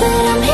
that I'm